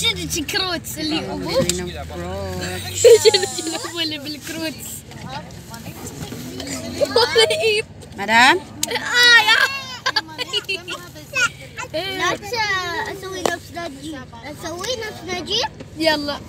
شنو شي كروتس اللي أبوك شنو ابوه اللي بالكروتس مدام آه يا لا أسوي نفس نجيب أسوي نفس نجيب يلا